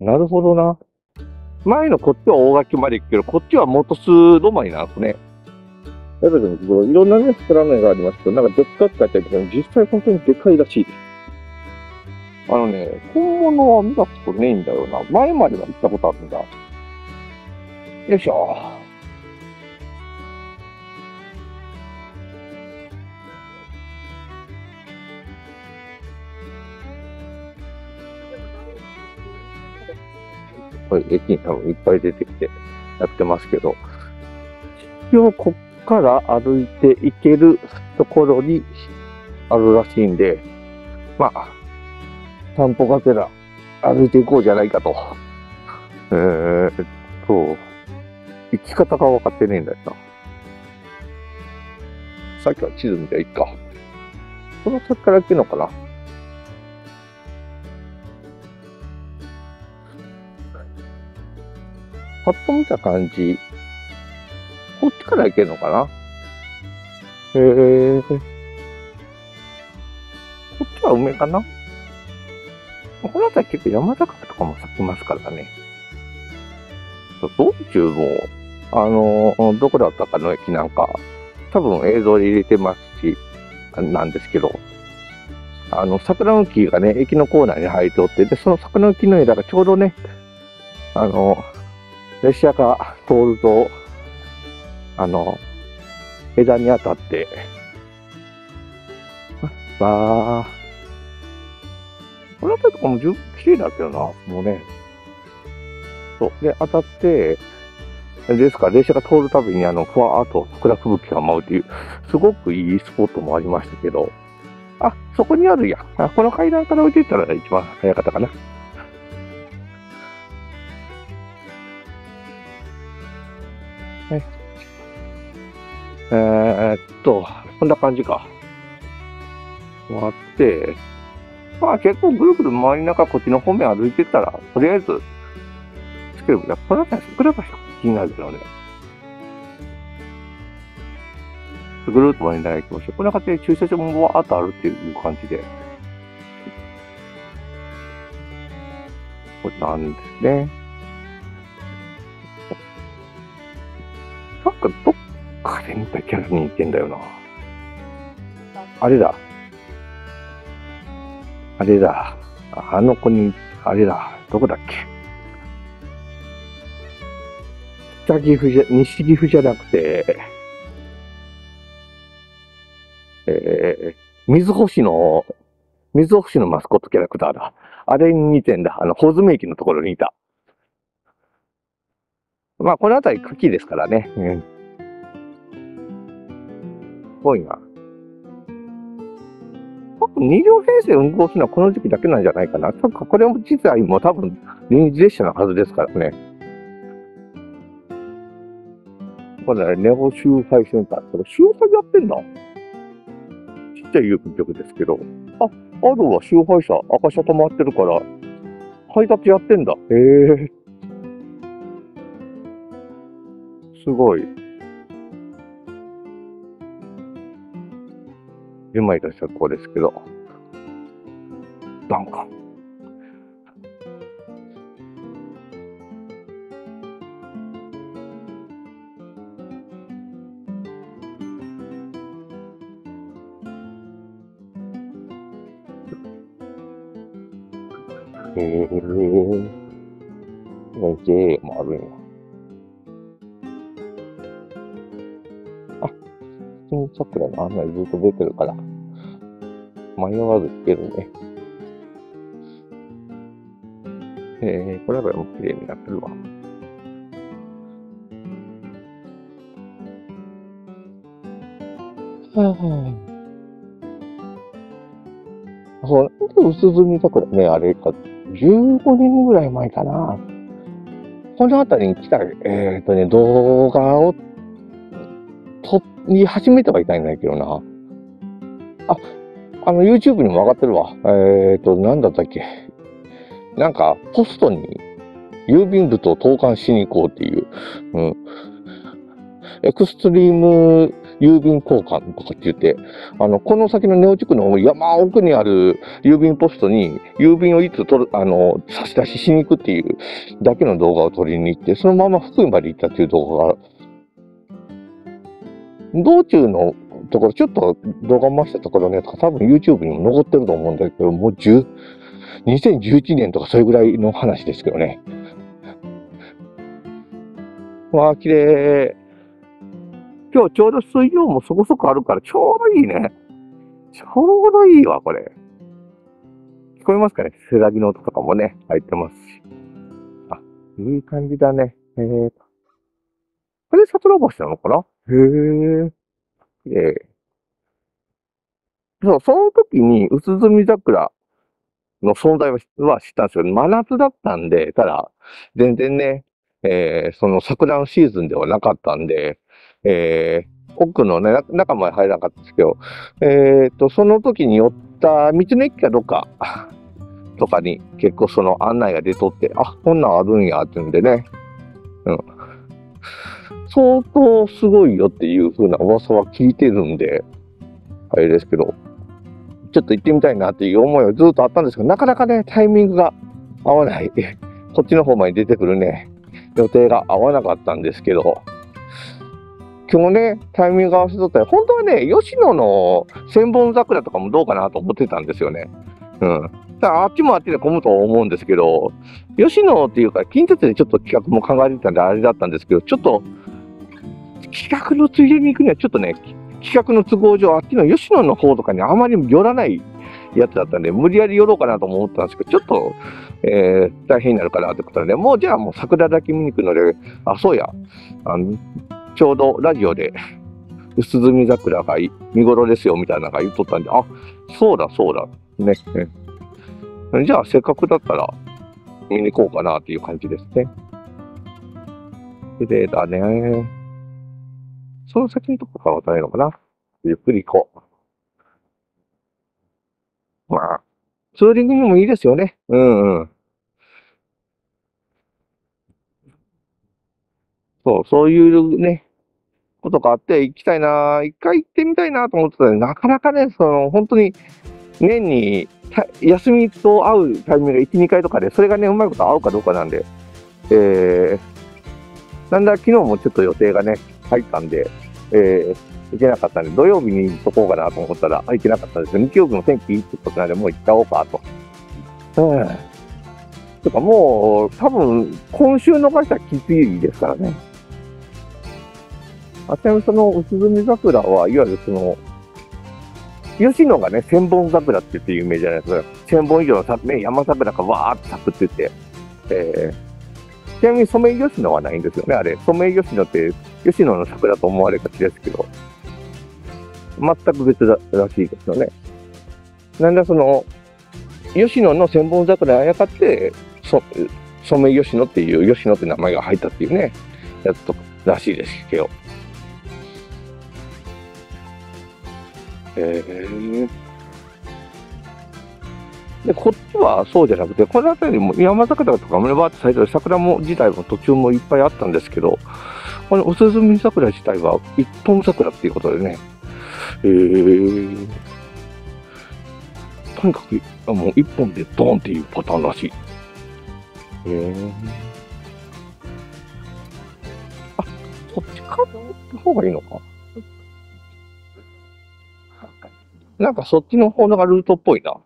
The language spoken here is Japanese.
なるほどな。前のこっちは大垣まで行くけど、こっちは元巣止まりなんですね。だけど、いろんなね、桜の絵がありますけど、なんかでっかく書いてあるけど、実際本当にでかいらしいです。あのね、本物は見たことねえんだよな。前までは行ったことあるんだ。よいしょ。これ駅に多分いっぱい出てきてやってますけど、一応こっから歩いて行けるところにあるらしいんで、まあ、散歩がてら歩いていこうじゃないかと。えーっと、行き方が分かってねえんだよな。さっきは地図見ていいか。この先から行けるのかなパッと見た感じ、こっちから行けるのかな？へえ。こっちは梅かな？この辺り結構山坂とかも咲きますからね。道中も、あの、どこだったかの駅なんか、多分映像で入れてますし、なんですけど、あの、桜の木がね、駅のコーナーに生えておって、で、その桜の木の枝がちょうどね、あの、列車が通ると、あの、枝に当たって、わー。この辺とかも十分綺麗だけどな、もうね。そう。で、当たって、ですから、列車が通るたびに、あの、ふわーっと桜吹雪が舞うという、すごくいいスポットもありましたけど、あ、そこにあるやん。この階段から降りていったら一番早かったかな。ね、えー、っと、こんな感じか。終わって、まあ結構ぐるぐる回りながらこっちの方面歩いてたら、とりあえず、つけるぐらい。この辺り桜橋が気になるけどね。ぐるっと回りながら行きましょう。こんな感じで駐車場もわーっとあるっていう感じで。これなんですね。100人てんだよな。あれだ。あれだ。あの子に、あれだ。どこだっけ？北岐阜じゃ、西岐阜じゃなくて、えー、水星の、水星のマスコットキャラクターだ。あれに似てんだ。あの、ホズメ駅のところにいた。まあ、この辺り茎ですからね。うんすごいな。多分2両編成運行するのはこの時期だけなんじゃないかな。多分これも実はも多分臨時列車のはずですからね。これね、ネオ集配センター。これ集配やってんだ。ちっちゃい郵便局ですけど。あ、アドは集配車、赤車止まってるから、配達やってんだ。へえ。すごい。うまいとしたらこうですけど。なんか。へえー。JA もあるんや。金桜の案内ずっと出てるから、迷わず行けるね。えー、これはもう綺麗になってるわ。はぁ、あ。そう、なんで薄墨桜ね、あれか、15年ぐらい前かな。この辺りに来た、えっ、ー、とね、動画を撮り始めてはいたんだけどな。あ、あの、YouTube にも上がってるわ。えっ、ー、と、なんだったっけ。なんか、ポストに郵便物を投函しに行こうっていう、うん。エクストリーム郵便交換とかって言って、あの、この先のネオ地区の山奥にある郵便ポストに、郵便をいつ取る、あの、差し出ししに行くっていうだけの動画を撮りに行って、そのまま福井まで行ったっていう動画が、道中のところ、ちょっと動画回したところね、多分 YouTube にも残ってると思うんだけど、もう10、2011年とかそれぐらいの話ですけどね。わあ、綺麗。今日ちょうど水曜もそこそこあるからちょうどいいね。ちょうどいいわ、これ。聞こえますかね？せらぎの音とかもね、入ってますし。あ、いい感じだね。へえ。これ、里ラシなのかな？へえ。ええ。そう、その時に、薄墨桜の存在は知ったんですけど、真夏だったんで、ただ、全然ね、えー、その桜のシーズンではなかったんで、えー、奥のね、中まで入らなかったんですけど、えっ、ー、と、その時に寄った道の駅かどっかとかに結構その案内が出とって、あ、こんなんあるんやっていうんでね、うん。相当すごいよっていう風な噂は聞いてるんで、あれですけど、ちょっと行ってみたいなっていう思いはずっとあったんですけど、なかなかね、タイミングが合わない。こっちの方まで出てくるね、予定が合わなかったんですけど、今日ね、タイミング合わせとったら、本当はね、吉野の千本桜とかもどうかなと思ってたんですよね。うん。あっちもあっちで混むと思うんですけど、吉野っていうか、近鉄でちょっと企画も考えてたんであれだったんですけど、ちょっと、企画のついでに行くにはちょっとね、企画の都合上、あっちの吉野の方とかにあまり寄らないやつだったんで、無理やり寄ろうかなと思ったんですけど、ちょっと、えー、大変になるかなってことで、もうじゃあもう桜だけ見に行くので、あ、そうや、あのちょうどラジオで、薄墨桜が見頃ですよみたいなのが言っとったんで、あ、そうだそうだ、ね。ねじゃあせっかくだったら見に行こうかなっていう感じですね。綺麗だね。その先のとこから渡れるのかな？ゆっくり行こう。まあ、ツーリングにもいいですよね。うんうん。そう、そういうね、ことがあって行きたいな、一回行ってみたいなと思ってたら、なかなかね、その、本当に年に休みと会うタイミングが1、2回とかで、それがね、うまいこと合うかどうかなんで、えー、なんだ昨日もちょっと予定がね、入ったんで、えー、行けなかったんで、土曜日に行っとこうかなと思ったら、行けなかったです。日曜日の天気いいってことなんで、もう行っちゃおうかと。うん。とかもう、多分、今週逃したらきついですからね。あちなみにその薄墨桜は、いわゆるその、吉野がね、千本桜って言って有名じゃないですか。千本以上の、山桜がわーって咲くって言って、えー、ちなみにソメイヨシノはないんですよね、あれ。ソメイヨシノって吉野の桜と思われがちですけど、全く別だらしいですよね。なんでその、吉野の千本桜にあやかって、そ、ソメイヨシノっていう、吉野って名前が入ったっていうね、やつとらしいですけど。えー、で、こっちはそうじゃなくて、この辺りも山桜とか村バーって咲いてる桜も自体も途中もいっぱいあったんですけど、この薄墨桜自体は一本桜っていうことでね、えー、とにかくもう一本でドーンっていうパターンらしい。えー、あ、そっちから行った方がいいのか。なんかそっちの方がルートっぽいな。